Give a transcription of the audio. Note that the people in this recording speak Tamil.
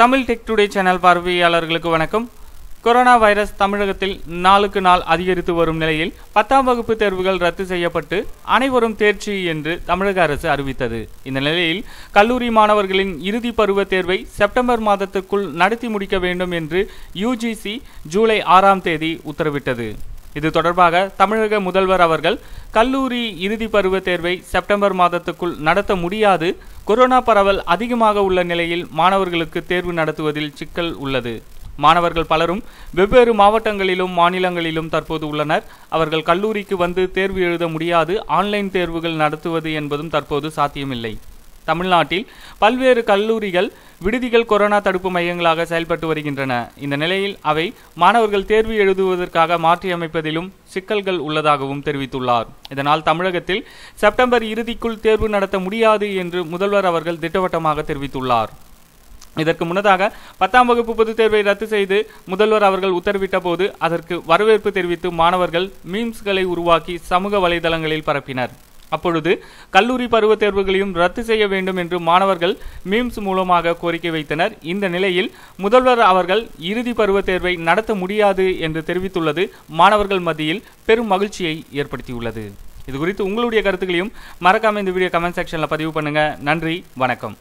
தமிழ் டெக் டுடே சேனல் பார்வையாளர்களுக்கு வணக்கம். கொரோனா வைரஸ் தமிழகத்தில் நாளுக்கு நாள் அதிகரித்து வரும் நிலையில் பத்தாம் வகுப்பு தேர்வுகள் ரத்து செய்யப்பட்டு அனைவரும் தேர்ச்சி என்று தமிழக அரசு அறிவித்தது. இந்த நிலையில் கல்லூரி மாணவர்களின் இறுதி பருவ தேர்வை செப்டம்பர் மாதத்துக்குள் நடத்தி முடிக்க வேண்டும் என்று யுஜிசி ஜூலை ஆறாம் தேதி உத்தரவிட்டது. இது தொடர்பாக தமிழக முதல்வர் அவர்கள் கல்லூரி இறுதி பருவ தேர்வை செப்டம்பர் மாதத்துக்குள் நடத்த முடியாது கொரோனா பரவல் அதிகமாக உள்ள நிலையில் மாணவர்களுக்கு தேர்வு நடத்துவதில் சிக்கல் உள்ளது. மாணவர்கள் பலரும் வெவ்வேறு மாவட்டங்களிலும் மாநிலங்களிலும் தற்போது உள்ளனர். அவர்கள் கல்லூரிக்கு வந்து தேர்வு எழுத முடியாது ஆன்லைன் தேர்வுகள் நடத்துவது என்பதும் தற்போது சாத்தியமில்லை. தமிழ்நாட்டில் பல்வேறு கல்லூரிகள் விடுதிகள் கொரோனா தடுப்பு மையங்களாக செயல்பட்டு வருகின்றன. இந்த நிலையில் அவை மாணவர்கள் தேர்வு எழுதுவதற்காக மாற்றியமைப்பதிலும் சிக்கல்கள் உள்ளதாகவும் தெரிவித்துள்ளார். இதனால் தமிழகத்தில் செப்டம்பர் இறுதிக்குள் தேர்வு நடத்த முடியாது என்று முதல்வர் அவர்கள் திட்டவட்டமாக தெரிவித்துள்ளார். இதற்கு முன்னதாக பத்தாம் வகுப்பு பொதுத் தேர்வை ரத்து செய்து முதல்வர் அவர்கள் உத்தரவிட்ட போது அதற்கு வரவேற்பு தெரிவித்து மாணவர்கள் மீம்ஸ்களை உருவாக்கி சமூக வலைதளங்களில் பரப்பினர். அப்பொழுது கல்லூரி பருவத் தேர்வுகளையும் ரத்து செய்ய வேண்டும் என்று மாணவர்கள் மீம்ஸ் மூலமாக கோரிக்கை வைத்தனர். இந்த நிலையில் முதல்வர் அவர்கள் இறுதி பருவத் தேர்வை நடத்த முடியாது என்று தெரிவித்துள்ளது. மாணவர்கள் மத்தியில் பெரும் மகிழ்ச்சியை ஏற்படுத்தியுள்ளது. இது குறித்து உங்களுடைய கருத்துக்களையும் மறக்காம இந்த வீடியோ கமெண்ட் செக்ஷனில் பதிவு பண்ணுங்க. நன்றி வணக்கம்.